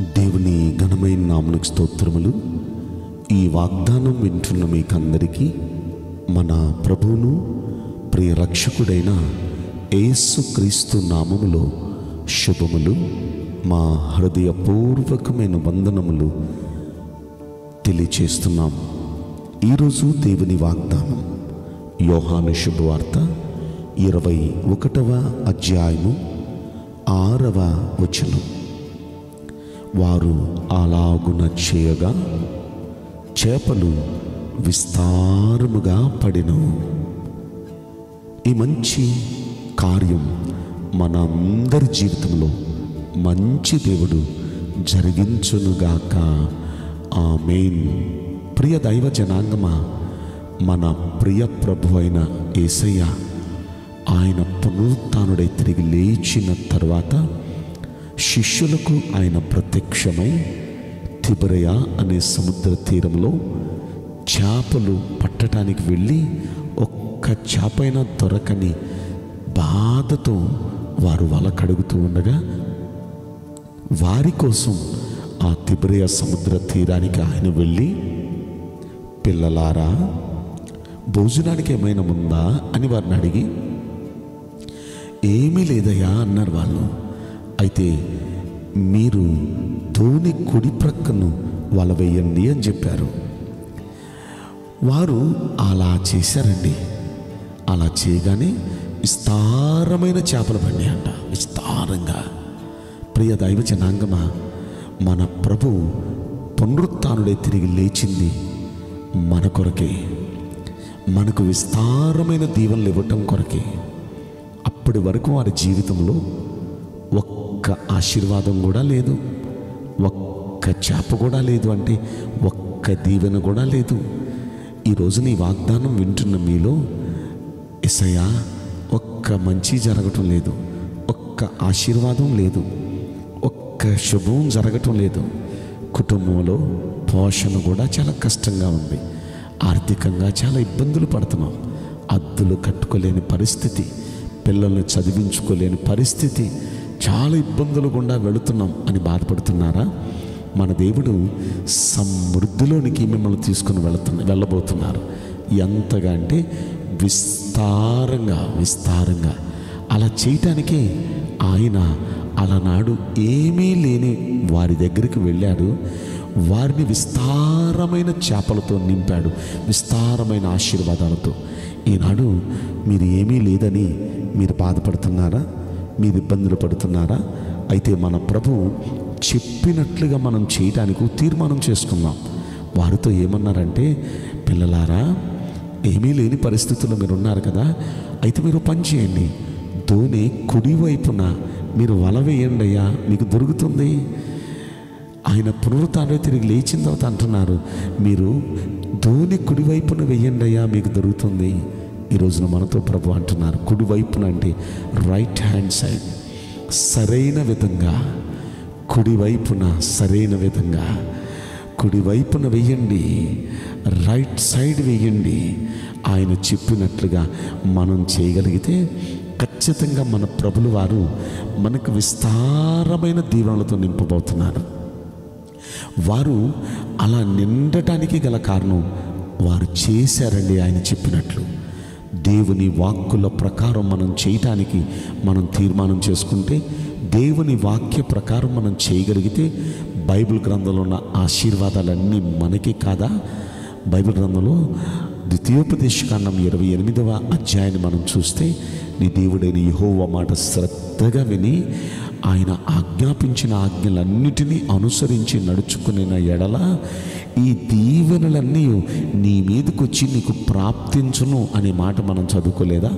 దేవుని ఘనమైన నామునికి స్తోత్రములు. ఈ వాగ్దానం వింటున్న మీకందరికీ మన ప్రభువును ప్రియ రక్షకుడైన యేసుక్రీస్తు నామములో శుభములు. మా హృదయపూర్వకమైన వందనములు తెలియచేస్తున్నాం. ఈరోజు దేవుని వాగ్దానం యోహాను శుభవార్త ఇరవై ఒకటవ అధ్యాయము ఆరవ వచనం. వారు అలాగున చేయగా చేపలు విస్తారముగా పడిను. ఈ మంచి కార్యం మన అందరి జీవితంలో మంచి దేవుడు జరిగించునుగాక. ఆమెన్. ప్రియ దైవ జనాంగమా మన ప్రియ ప్రభు అయిన ఏసయ్య ఆయన పునరుత్నుడై తిరిగి లేచిన తర్వాత శిష్యులకు ఆయన ప్రత్యక్షమై తిబరయ అనే సముద్ర తీరంలో చేపలు పట్టడానికి వెళ్ళి ఒక్క చేపైనా దొరకని బాధతో వారు వల కడుగుతూ ఉండగా వారి కోసం ఆ తిబరయ సముద్ర తీరానికి ఆయన వెళ్ళి పిల్లలారా భోజనానికి ఏమైనా ఉందా? అని వారిని అడిగి ఏమీ లేదయ్యా అన్నారు వాళ్ళు. అయితే మీరు ధోని కుడి ప్రక్కను వల వేయండి అని చెప్పారు. వారు అలా చేశారండి. అలా చేయగానే విస్తారమైన చేపలు పడినాయంట విస్తారంగా. ప్రియ దైవ జనాంగమా మన ప్రభు పునరుత్నుడే తిరిగి లేచింది మన కొరకే. మనకు విస్తారమైన దీవెనలు ఇవ్వటం కొరకే. అప్పటి వరకు వారి జీవితంలో ఒక్క ఆశీర్వాదం కూడా లేదు. ఒక్క చేప కూడా లేదు అంటే ఒక్క దీవెన కూడా లేదు. ఈరోజు నీ వాగ్దానం వింటున్న మీలో ఇసయా ఒక్క మంచి జరగటం లేదు. ఒక్క ఆశీర్వాదం లేదు. ఒక్క శుభం జరగటం లేదు. కుటుంబంలో పోషణ కూడా చాలా కష్టంగా ఉంది. ఆర్థికంగా చాలా ఇబ్బందులు పడుతున్నాం. అద్దులు కట్టుకోలేని పరిస్థితి పిల్లల్ని చదివించుకోలేని పరిస్థితి చాలా ఇబ్బందులు గుండా వెళుతున్నాం అని బాధపడుతున్నారా? మన దేవుడు సమృద్ధిలోనికి మిమ్మల్ని తీసుకుని వెళుతున్న వెళ్ళబోతున్నారు. ఎంతగా అంటే విస్తారంగా విస్తారంగా. అలా చేయటానికే ఆయన అలనాడు ఏమీ లేని వారి దగ్గరికి వెళ్ళాడు. వారిని విస్తారమైన చేపలతో నింపాడు విస్తారమైన ఆశీర్వాదాలతో. ఈనాడు మీరు ఏమీ లేదని మీరు బాధపడుతున్నారా? మీరు ఇబ్బందులు పడుతున్నారా? అయితే మన ప్రభు చెప్పినట్లుగా మనం చేయటానికి తీర్మానం చేసుకుందాం వారితో ఏమన్నారంటే పిల్లలారా ఏమీ లేని పరిస్థితుల్లో మీరు ఉన్నారు కదా. అయితే మీరు పని చేయండి. ధోని కుడివైపున మీరు వల వేయండి అయ్యా మీకు దొరుకుతుంది. ఆయన పునరుతానే తిరిగి లేచిన తర్వాత అంటున్నారు మీరు ధోని కుడివైపున వెయ్యండి అయ్యా మీకు దొరుకుతుంది. ఈ రోజున మనతో ప్రభు అంటున్నారు. కుడివైపున అంటే రైట్ హ్యాండ్ సైడ్ సరైన విధంగా కుడివైపున సరైన విధంగా కుడివైపున వెయ్యండి. రైట్ సైడ్ వేయండి ఆయన చెప్పినట్లుగా మనం చేయగలిగితే ఖచ్చితంగా మన ప్రభులు వారు మనకు విస్తారమైన దీవెనలతో నింపబోతున్నారు. వారు అలా నిండటానికి గల కారణం వారు చేశారండి ఆయన చెప్పినట్లు. దేవుని వాక్కుల ప్రకారం మనం చేయటానికి మనం తీర్మానం చేసుకుంటే దేవుని వాక్య ప్రకారం మనం చేయగలిగితే బైబిల్ గ్రంథంలో ఉన్న ఆశీర్వాదాలన్నీ మనకి కాదా? బైబిల్ గ్రంథంలో ద్వితీయోపదేశకాండం ఇరవై ఎనిమిదవ అధ్యాయాన్ని మనం చూస్తే నీ దేవుడైన యహోవ మాట శ్రద్ధగా విని ఆయన ఆజ్ఞాపించిన ఆజ్ఞలన్నిటినీ అనుసరించి నడుచుకునే ఎడల ఈ దీవెనలన్నీ నీ మీదకి వచ్చి నీకు ప్రాప్తించును అనే మాట మనం చదువుకోలేదా?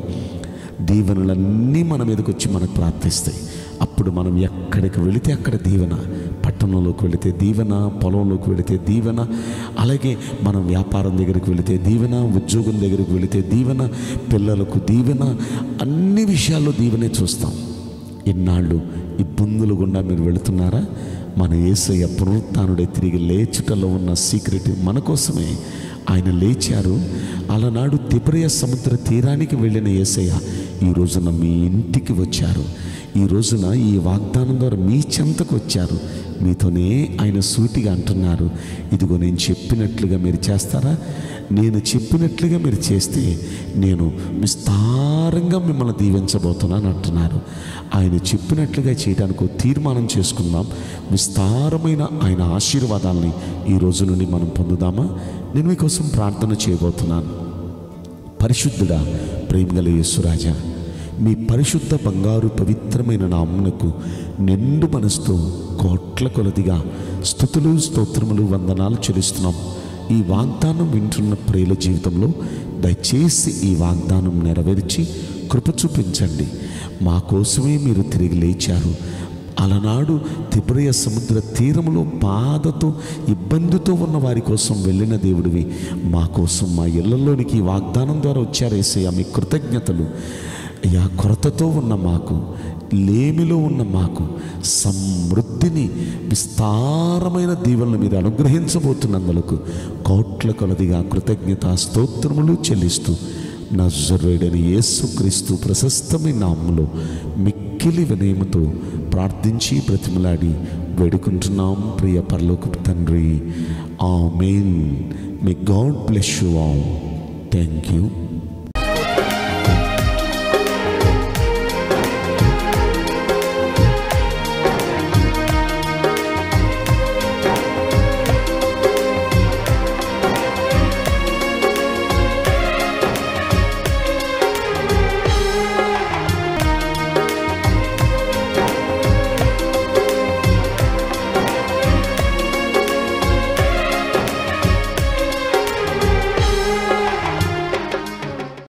దీవెనలన్నీ మన మీదకి వచ్చి మనకు ప్రార్థిస్తాయి అప్పుడు మనం ఎక్కడికి వెళితే అక్కడ దీవెన పట్టణంలోకి వెళితే దీవెన పొలంలోకి వెళితే దీవెన అలాగే మనం వ్యాపారం దగ్గరికి వెళితే దీవెన ఉద్యోగం దగ్గరికి వెళితే దీవెన పిల్లలకు దీవెన అన్ని విషయాల్లో దీవెనే చూస్తాం. ఇన్నాళ్ళు ఇబ్బందులు గుండా మీరు వెళుతున్నారా? మన ఏసయ్య పునరుత్నుడే తిరిగి లేచుటలో ఉన్న సీక్రెట్ మన కోసమే. ఆయన లేచారు. అలనాడు తిబరయ సముద్ర తీరానికి వెళ్ళిన ఏసయ్య ఈ రోజున మీ ఇంటికి వచ్చారు. ఈ రోజున ఈ వాగ్దానం ద్వారా మీ చెంతకు వచ్చారు. మీతోనే ఆయన సూటిగా అంటున్నారు. ఇదిగో నేను చెప్పినట్లుగా మీరు చేస్తారా? నేను చెప్పినట్లుగా మీరు చేస్తే నేను విస్తారంగా మిమ్మల్ని దీవించబోతున్నాను అంటున్నారు. ఆయన చెప్పినట్లుగా చేయడానికి తీర్మానం చేసుకుందాం. విస్తారమైన ఆయన ఆశీర్వాదాలని ఈ రోజు నుండి మనం పొందుదామా? నేను మీకోసం ప్రార్థన చేయబోతున్నాను. పరిశుద్ధుడా ప్రేమగల యేసురాజా మీ పరిశుద్ధ బంగారు పవిత్రమైన నామునకు నిండు మనసుతో కోట్ల కొలదిగా స్థుతులు స్తోత్రములు వందనాలు చెల్లిస్తున్నాం. ఈ వాగ్దానం వింటున్న ప్రియుల జీవితంలో దయచేసి ఈ వాగ్దానం నెరవేర్చి కృప చూపించండి. మా కోసమే మీరు తిరిగి లేచారు. అలనాడు తిబ్రయ సముద్ర తీరములో బాధతో ఇబ్బందితో ఉన్న వారి కోసం వెళ్ళిన దేవుడివి మా కోసం మా ఇళ్ళలోనికి వాగ్దానం ద్వారా వచ్చారేసే మీ కృతజ్ఞతలు. అయ్యా కొరతతో ఉన్న మాకు లేమిలో ఉన్న మాకు సమృద్ధిని విస్తారమైన దీవెనలు మీరు అనుగ్రహించబోతున్నందులకు కోట్ల కొలదిగా కృతజ్ఞత స్తోత్రములు చెల్లిస్తూ నజరుడని యేసుక్రీస్తు ప్రశస్తమైన నామములో మిక్కిలి వినయముతో ప్రార్థించి బ్రతిమలాడి వేడుకుంటున్నాం. ప్రియ పరలోకపు తండ్రి amen may God bless you all thank you